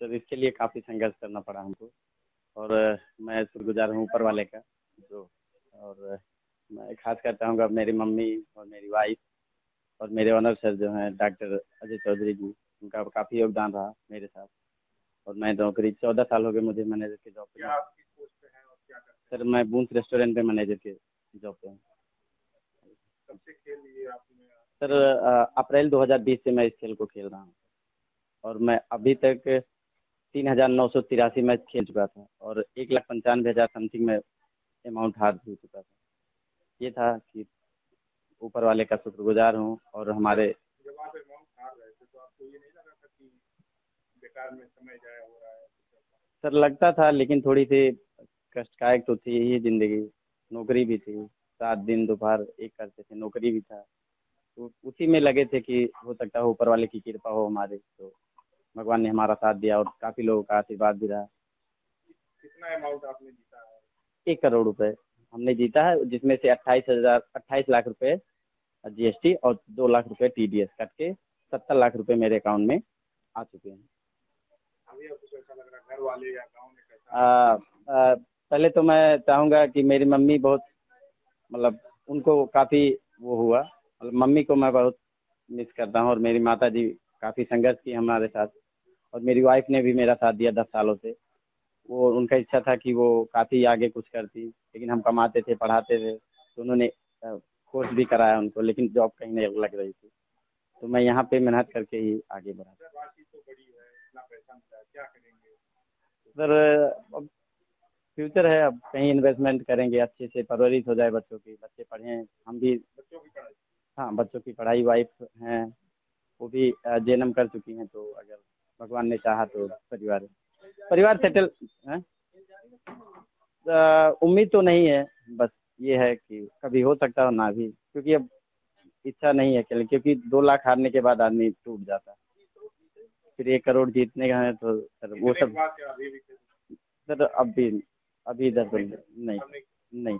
Sir इसके लिए काफ़ी संघर्ष करना पड़ा हमको। और मैं शुक्रगुजार हूँ ऊपर वाले का जो और मैं खास कर चाहूँगा मेरी मम्मी और मेरी वाइफ और मेरे ऑनर सर जो हैं डॉक्टर अजय चौधरी जी उनका काफ़ी योगदान रहा मेरे साथ। और मैं नौकरी चौदह साल हो गए मुझे मैनेजर के जॉब पे। सर मैं बूंस रेस्टोरेंट पे मैनेजर के जॉब पे हूँ। सर अप्रैल 2020 से मैं इस खेल को खेल रहा हूँ। और मैं अभी तक तीन हज़ार नौ सौ तिरासी मैच खेल चुका था और एक लाख पंचानवे हज़ार समथिंग में अमाउंट हार भी चुका था। ये था कि ऊपर वाले का शुक्रगुजार हूँ और हमारे जब आप अमाउंट हार रहे थे तो आपको ये नहीं लगा था कि बेकार में समय जाया हो रहा है सर, लगता था, लेकिन थोड़ी सी कष्टकायक तो थी, यही ज़िंदगी। नौकरी भी थी, सात दिन दोपहर एक करते थे, नौकरी भी था। तो उसी में लगे थे कि हो सकता है ऊपर वाले की कृपा हो हमारे तो भगवान ने हमारा साथ दिया और काफ़ी लोगों का आशीर्वाद भी रहा। कितना अमाउंट आपने जीता है? एक करोड़ रुपए। हमने जीता है जिसमें से अट्ठाईस हज़ार अट्ठाईस लाख रुपए जीएसटी और दो लाख रुपए टीडीएस कट के सत्तर लाख रुपए मेरे अकाउंट में आ चुके हैं। अभी आपको कैसा लग रहा घर वाले या गाँव में कैसा? पहले तो मैं चाहूँगा कि मेरी मम्मी बहुत मतलब उनको काफ़ी वो हुआ। मतलब मम्मी को मैं बहुत मिस करता हूँ और मेरी माता जी काफ़ी संघर्ष की हमारे साथ। और मेरी वाइफ ने भी मेरा साथ दिया दस सालों से। वो उनका इच्छा था कि वो काफ़ी आगे कुछ करती, लेकिन हम कमाते थे, पढ़ाते थे तो उन्होंने कोर्स भी कराया उनको, लेकिन जॉब कहीं नहीं लग रही थी। तो मैं यहाँ पे मेहनत करके ही आगे बढ़ा। सर, अब फ्यूचर है, अब कहीं इन्वेस्टमेंट करेंगे, अच्छे से परवरिश हो जाए बच्चों की, बच्चे पढ़े हम भी बच्चों की पढ़ाई हाँ बच्चों की पढ़ाई वाइफ हैं वो भी जेनम कर चुकी हैं तो अगर भगवान ने चाहा तो परिवार परिवार सेटल उम्मीद तो नहीं है बस ये है कि कभी हो सकता हो ना भी क्योंकि अब इच्छा नहीं है खेल क्योंकि दो लाख हारने के बाद आदमी टूट जाता है। फिर एक करोड़ जीतने का है तो सर वो सब सर अभी अभी इधर नहीं नहीं।